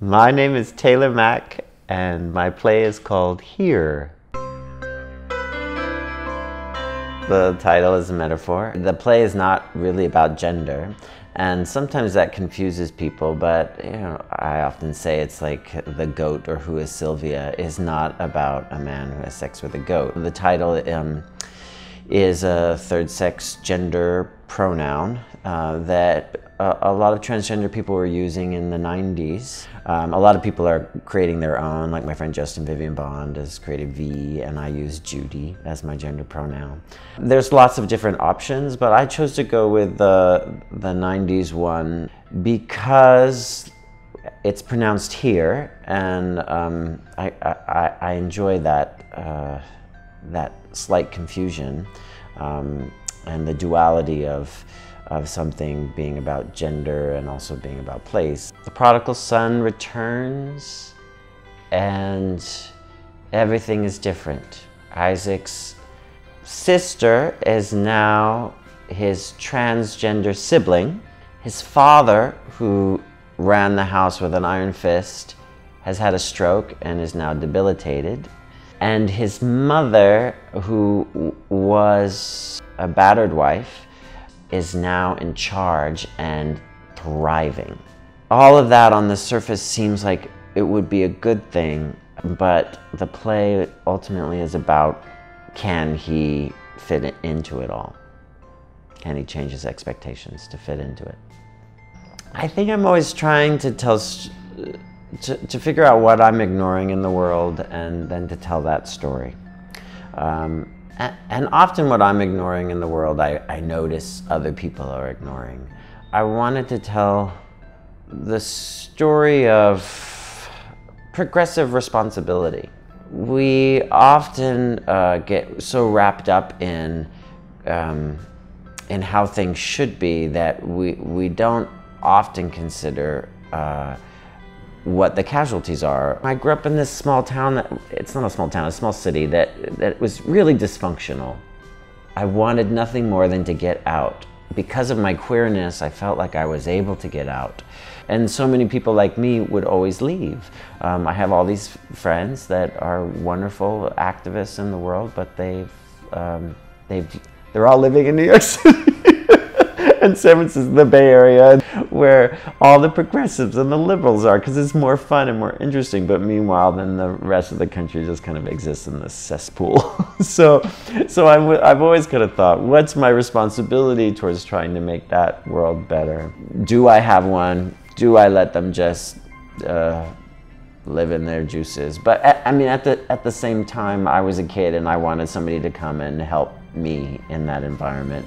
My name is Taylor Mac, and my play is called Hir. The title is a metaphor. The play is not really about gender, and sometimes that confuses people, but you know, I often say it's like the goat or who is Sylvia is not about a man who has sex with a goat. The title um, is a third sex gender pronoun uh, that a, a, lot of transgender people were using in the 90s. Um, a lot of people are creating their own, like my friend Justin Vivian Bond has created V, and I use Judy as my gender pronoun. There's lots of different options, but I chose to go with the, the 90s one because it's pronounced here, and um, I, I, I, enjoy that, uh, that slight confusion um, and the duality of of something being about gender and also being about place. The prodigal son returns and everything is different. Isaac's sister is now his transgender sibling. His father, who ran the house with an iron fist, has had a stroke and is now debilitated. And his mother, who was a battered wife, is now in charge and thriving. All of that on the surface seems like it would be a good thing, but the play ultimately is about can he fit into it all? Can he change his expectations to fit into it? I think I'm always trying to tell, to, to figure out what I'm ignoring in the world and then to tell that story. Um, and often what I'm ignoring in the world, I, I notice other people are ignoring. I wanted to tell the story of progressive responsibility. We often uh, get so wrapped up in, um, in how things should be that we, we don't often consider uh, what the casualties are. I grew up in this small town that, it's not a small town, a small city that, that was really dysfunctional. I wanted nothing more than to get out. Because of my queerness, I felt like I was able to get out. And so many people like me would always leave. Um, I have all these friends that are wonderful activists in the world, but they've, um, they've, they're all living in New York City. and San Francisco, the Bay Area, where all the progressives and the liberals are, because it's more fun and more interesting. But meanwhile, then the rest of the country just kind of exists in this cesspool. so, so i w- I've always kind of thought, what's my responsibility towards trying to make that world better? Do I have one? Do I let them just uh, live in their juices? But I mean, at the at the same time, I was a kid and I wanted somebody to come and help me in that environment.